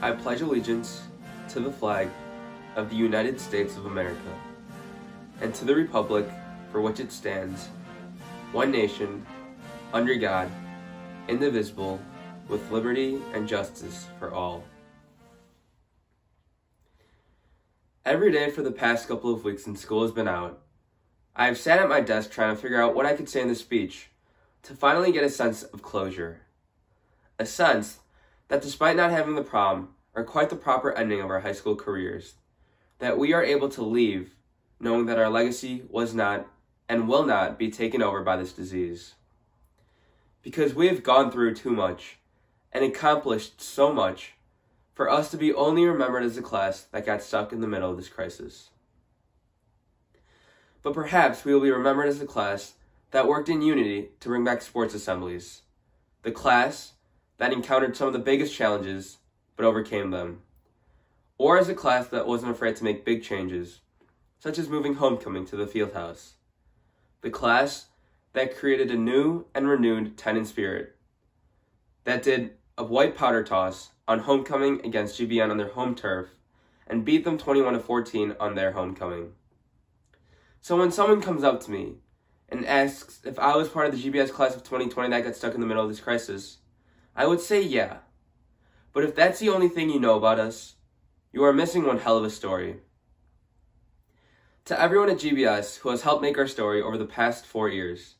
I pledge allegiance to the flag of the United States of America and to the republic for which it stands, one nation, under God, indivisible, with liberty and justice for all. Every day for the past couple of weeks since school has been out, I have sat at my desk trying to figure out what I could say in the speech to finally get a sense of closure. A sense that despite not having the prom or quite the proper ending of our high school careers, that we are able to leave knowing that our legacy was not and will not be taken over by this disease. Because we have gone through too much and accomplished so much for us to be only remembered as a class that got stuck in the middle of this crisis. But perhaps we will be remembered as a class that worked in unity to bring back sports assemblies, the class that encountered some of the biggest challenges but overcame them, or as a class that wasn't afraid to make big changes, such as moving homecoming to the field house, the class that created a new and renewed Titan spirit, that did a white powder toss on homecoming against GBN on their home turf and beat them 21 to 14 on their homecoming. So when someone comes up to me and asks if I was part of the GBS class of 2020 that got stuck in the middle of this crisis, I would say yeah. But if that's the only thing you know about us, you are missing one hell of a story. To everyone at GBS who has helped make our story over the past four years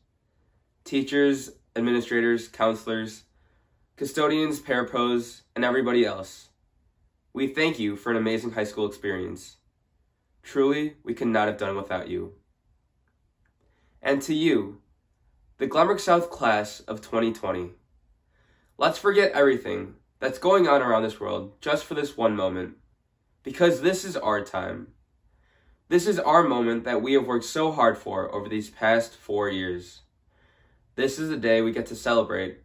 teachers, administrators, counselors, custodians, parapros, and everybody else we thank you for an amazing high school experience. Truly, we could not have done without you. And to you, the Glenbrook South class of 2020, let's forget everything that's going on around this world just for this one moment, because this is our time. This is our moment that we have worked so hard for over these past four years. This is a day we get to celebrate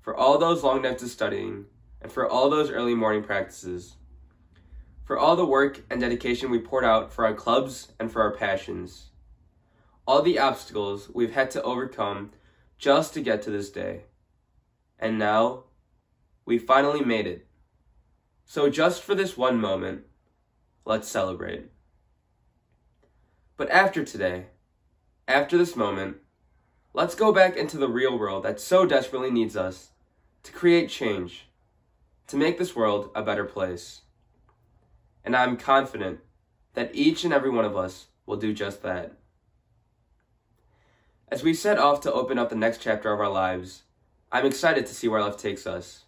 for all those long nights of studying and for all those early morning practices for all the work and dedication we poured out for our clubs and for our passions. All the obstacles we've had to overcome just to get to this day. And now, we finally made it. So, just for this one moment, let's celebrate. But after today, after this moment, let's go back into the real world that so desperately needs us to create change, to make this world a better place and I am confident that each and every one of us will do just that. As we set off to open up the next chapter of our lives, I'm excited to see where life takes us.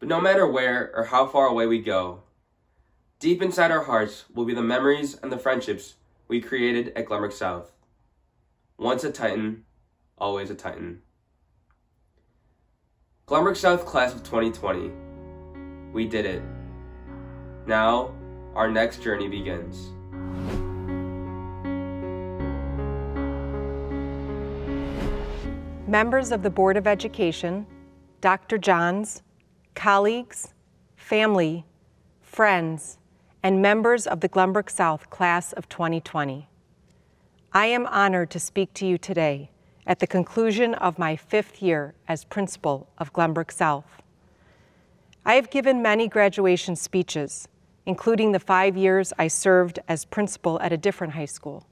But no matter where or how far away we go, deep inside our hearts will be the memories and the friendships we created at Glenbrook South. Once a Titan, always a Titan. Glenbrook South Class of 2020. We did it. Now, our next journey begins. Members of the Board of Education, Dr. Johns, colleagues, family, friends, and members of the Glenbrook South Class of 2020. I am honored to speak to you today at the conclusion of my fifth year as principal of Glenbrook South. I have given many graduation speeches, including the five years I served as principal at a different high school.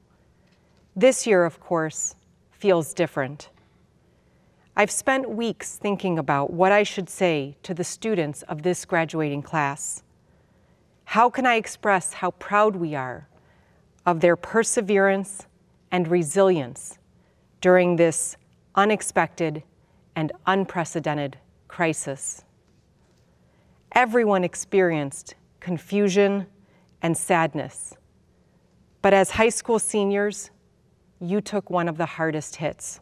This year, of course, feels different. I've spent weeks thinking about what I should say to the students of this graduating class. How can I express how proud we are of their perseverance and resilience during this unexpected and unprecedented crisis? Everyone experienced confusion, and sadness. But as high school seniors, you took one of the hardest hits.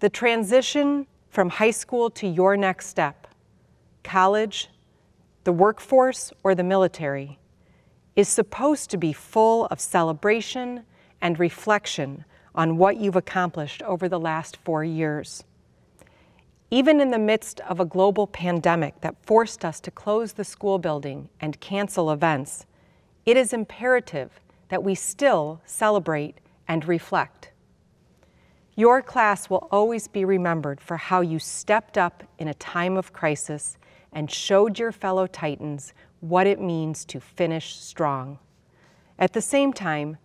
The transition from high school to your next step, college, the workforce, or the military, is supposed to be full of celebration and reflection on what you've accomplished over the last four years. Even in the midst of a global pandemic that forced us to close the school building and cancel events, it is imperative that we still celebrate and reflect. Your class will always be remembered for how you stepped up in a time of crisis and showed your fellow Titans what it means to finish strong. At the same time,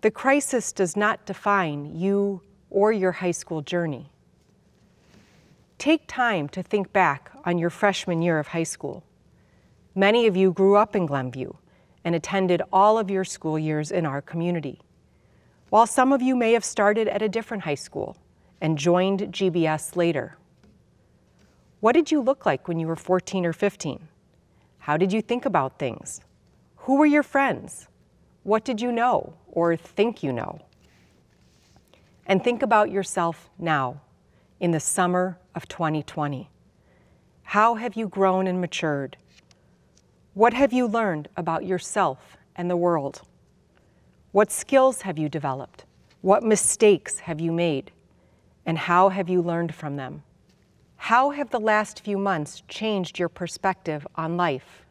the crisis does not define you or your high school journey. Take time to think back on your freshman year of high school. Many of you grew up in Glenview and attended all of your school years in our community. While some of you may have started at a different high school and joined GBS later. What did you look like when you were 14 or 15? How did you think about things? Who were your friends? What did you know or think you know? And think about yourself now, in the summer of 2020. How have you grown and matured? What have you learned about yourself and the world? What skills have you developed? What mistakes have you made? And how have you learned from them? How have the last few months changed your perspective on life?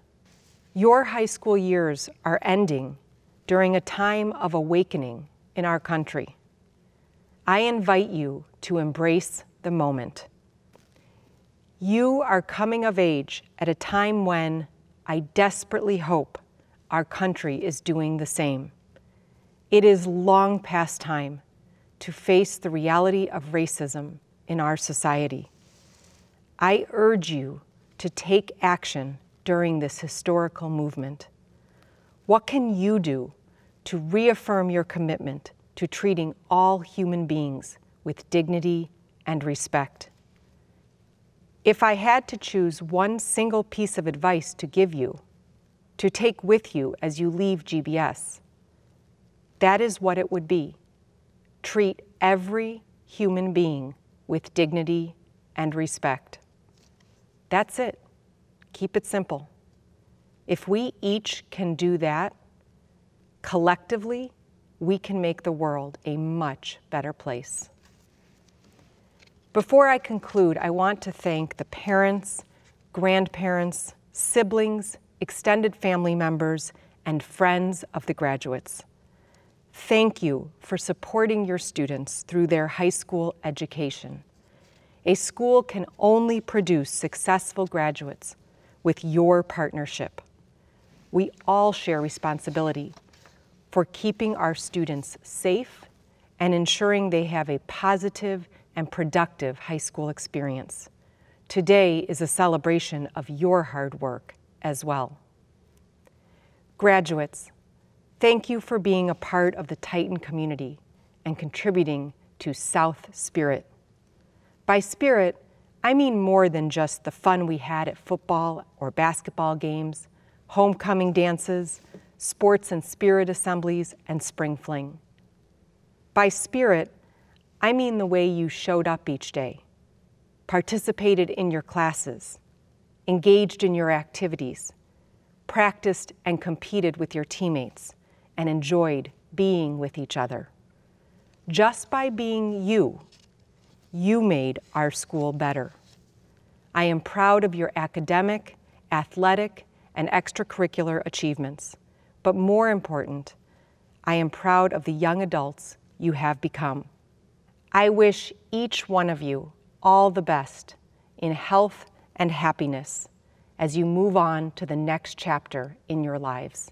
Your high school years are ending during a time of awakening in our country. I invite you to embrace the moment. You are coming of age at a time when I desperately hope our country is doing the same. It is long past time to face the reality of racism in our society. I urge you to take action during this historical movement. What can you do to reaffirm your commitment to treating all human beings with dignity and respect. If I had to choose one single piece of advice to give you, to take with you as you leave GBS, that is what it would be. Treat every human being with dignity and respect. That's it. Keep it simple. If we each can do that, collectively, we can make the world a much better place. Before I conclude, I want to thank the parents, grandparents, siblings, extended family members, and friends of the graduates. Thank you for supporting your students through their high school education. A school can only produce successful graduates with your partnership. We all share responsibility for keeping our students safe and ensuring they have a positive and productive high school experience. Today is a celebration of your hard work as well. Graduates, thank you for being a part of the Titan community and contributing to South Spirit. By spirit, I mean more than just the fun we had at football or basketball games, homecoming dances, sports and spirit assemblies, and spring fling. By spirit, I mean the way you showed up each day, participated in your classes, engaged in your activities, practiced and competed with your teammates, and enjoyed being with each other. Just by being you, you made our school better. I am proud of your academic, athletic, and extracurricular achievements but more important, I am proud of the young adults you have become. I wish each one of you all the best in health and happiness as you move on to the next chapter in your lives.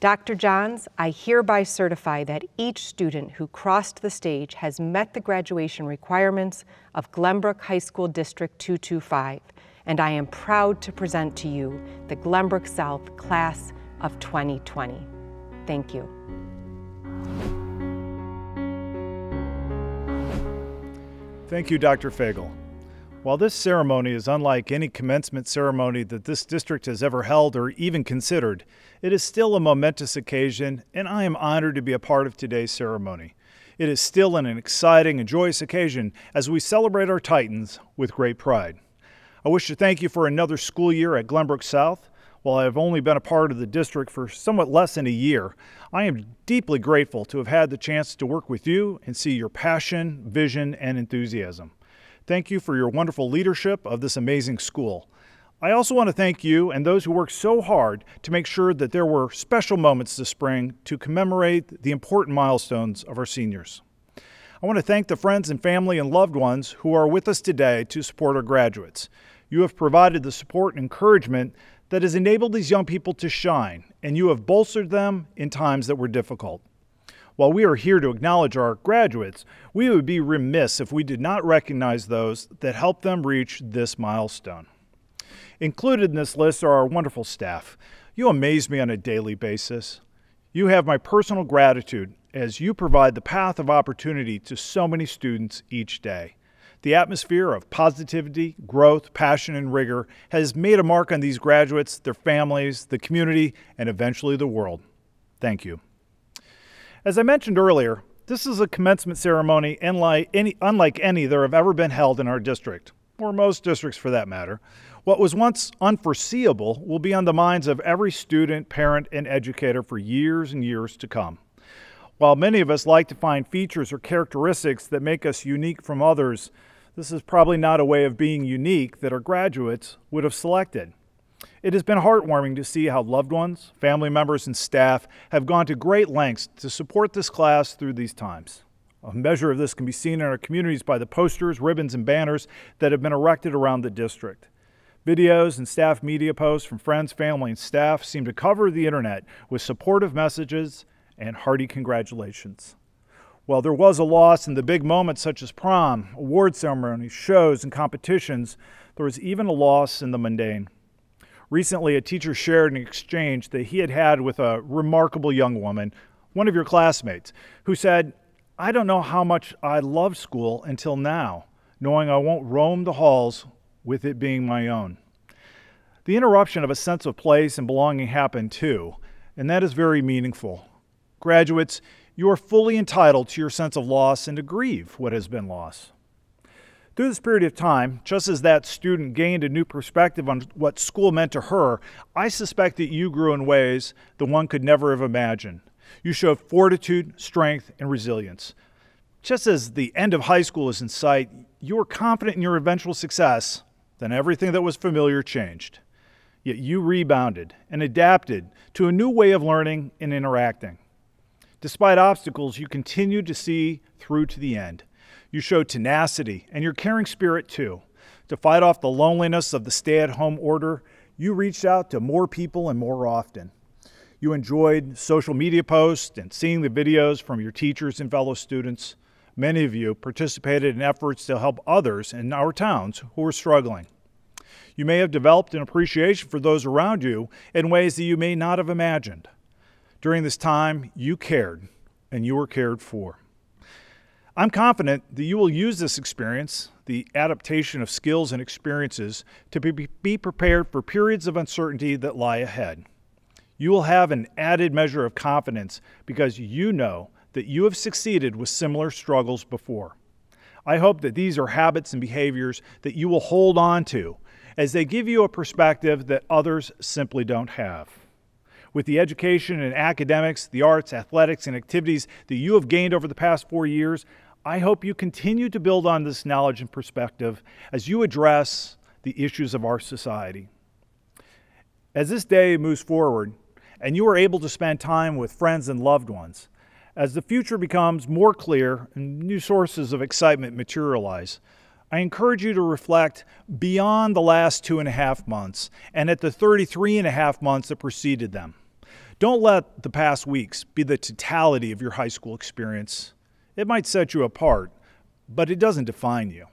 Dr. Johns, I hereby certify that each student who crossed the stage has met the graduation requirements of Glenbrook High School District 225, and I am proud to present to you the Glenbrook South Class of 2020. Thank you. Thank you, Dr. Fagel. While this ceremony is unlike any commencement ceremony that this district has ever held or even considered, it is still a momentous occasion, and I am honored to be a part of today's ceremony. It is still an exciting and joyous occasion as we celebrate our Titans with great pride. I wish to thank you for another school year at Glenbrook South. While I have only been a part of the district for somewhat less than a year, I am deeply grateful to have had the chance to work with you and see your passion, vision, and enthusiasm. Thank you for your wonderful leadership of this amazing school. I also want to thank you and those who worked so hard to make sure that there were special moments this spring to commemorate the important milestones of our seniors. I want to thank the friends and family and loved ones who are with us today to support our graduates. You have provided the support and encouragement that has enabled these young people to shine, and you have bolstered them in times that were difficult. While we are here to acknowledge our graduates, we would be remiss if we did not recognize those that helped them reach this milestone. Included in this list are our wonderful staff. You amaze me on a daily basis. You have my personal gratitude as you provide the path of opportunity to so many students each day. The atmosphere of positivity, growth, passion, and rigor has made a mark on these graduates, their families, the community, and eventually the world. Thank you. As I mentioned earlier, this is a commencement ceremony unlike any, unlike any that have ever been held in our district, or most districts for that matter. What was once unforeseeable will be on the minds of every student, parent, and educator for years and years to come. While many of us like to find features or characteristics that make us unique from others, this is probably not a way of being unique that our graduates would have selected. It has been heartwarming to see how loved ones, family members, and staff have gone to great lengths to support this class through these times. A measure of this can be seen in our communities by the posters, ribbons, and banners that have been erected around the district. Videos and staff media posts from friends, family, and staff seem to cover the internet with supportive messages and hearty congratulations. While there was a loss in the big moments such as prom, award ceremonies, shows, and competitions, there was even a loss in the mundane. Recently, a teacher shared an exchange that he had had with a remarkable young woman, one of your classmates, who said, I don't know how much I loved school until now, knowing I won't roam the halls with it being my own. The interruption of a sense of place and belonging happened too, and that is very meaningful. Graduates, you are fully entitled to your sense of loss and to grieve what has been lost. Through this period of time, just as that student gained a new perspective on what school meant to her, I suspect that you grew in ways that one could never have imagined. You showed fortitude, strength, and resilience. Just as the end of high school is in sight, you were confident in your eventual success, then everything that was familiar changed. Yet you rebounded and adapted to a new way of learning and interacting. Despite obstacles, you continued to see through to the end. You showed tenacity and your caring spirit too. To fight off the loneliness of the stay at home order, you reached out to more people and more often. You enjoyed social media posts and seeing the videos from your teachers and fellow students. Many of you participated in efforts to help others in our towns who were struggling. You may have developed an appreciation for those around you in ways that you may not have imagined. During this time, you cared and you were cared for. I'm confident that you will use this experience, the adaptation of skills and experiences, to be, prepared for periods of uncertainty that lie ahead. You will have an added measure of confidence because you know that you have succeeded with similar struggles before. I hope that these are habits and behaviors that you will hold on to as they give you a perspective that others simply don't have. With the education and academics, the arts, athletics, and activities that you have gained over the past four years, I hope you continue to build on this knowledge and perspective as you address the issues of our society. As this day moves forward and you are able to spend time with friends and loved ones, as the future becomes more clear and new sources of excitement materialize, I encourage you to reflect beyond the last two and a half months and at the 33 and a half months that preceded them. Don't let the past weeks be the totality of your high school experience. It might set you apart, but it doesn't define you.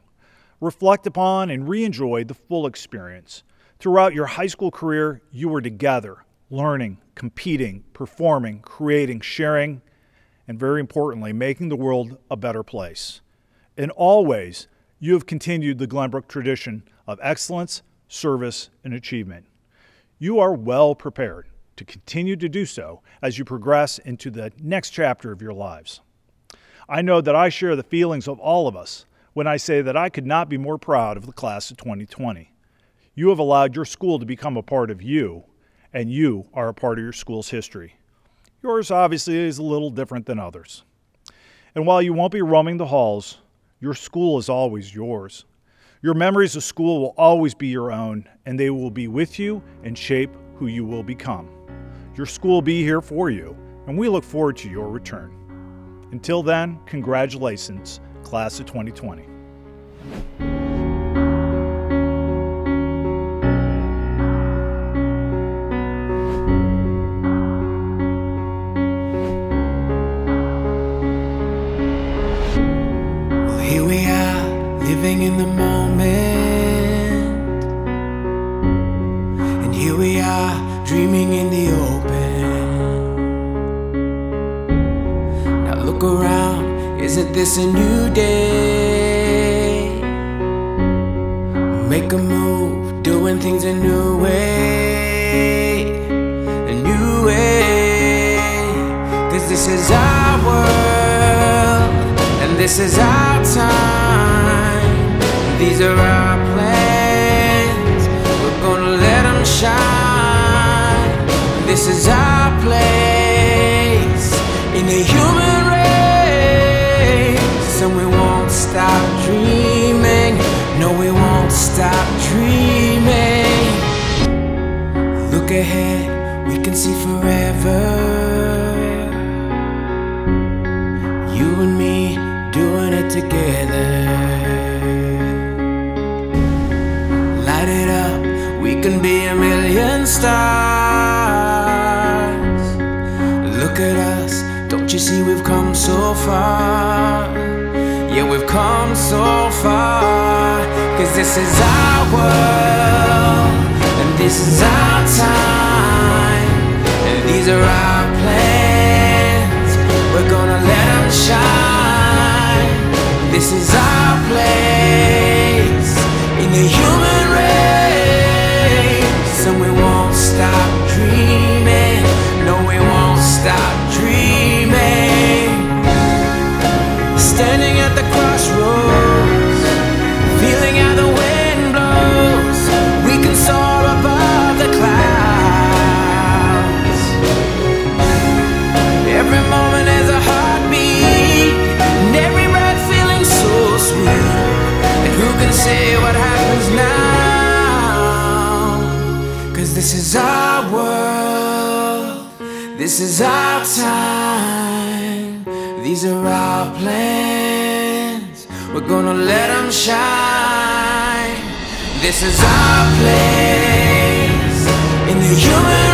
Reflect upon and re enjoy the full experience. Throughout your high school career, you were together, learning, competing, performing, creating, sharing, and very importantly, making the world a better place. In all ways, you have continued the Glenbrook tradition of excellence, service, and achievement. You are well prepared to continue to do so as you progress into the next chapter of your lives. I know that I share the feelings of all of us when I say that I could not be more proud of the class of 2020. You have allowed your school to become a part of you, and you are a part of your school's history. Yours obviously is a little different than others. And while you won't be roaming the halls, your school is always yours. Your memories of school will always be your own, and they will be with you and shape who you will become. Your school will be here for you, and we look forward to your return. Until then, congratulations, Class of 2020. Here we are, living in the moment. And here we are, dreaming in the open. Look around, isn't this a new day? Make a move, doing things a new way. A new way. Cause this is our world, and this is our time. These are our plans, we're gonna let them shine. This is our place stop dreaming. No, we won't stop dreaming. Look ahead, we can see forever. You and me doing it together. Light it up, we can be a million stars. Look at us, don't you see we've come so far? Yeah, we've come so far. Cause this is our world, and this is our time, and these are our plans. We're gonna let them shine. This is our place in the human race, This is our place in the human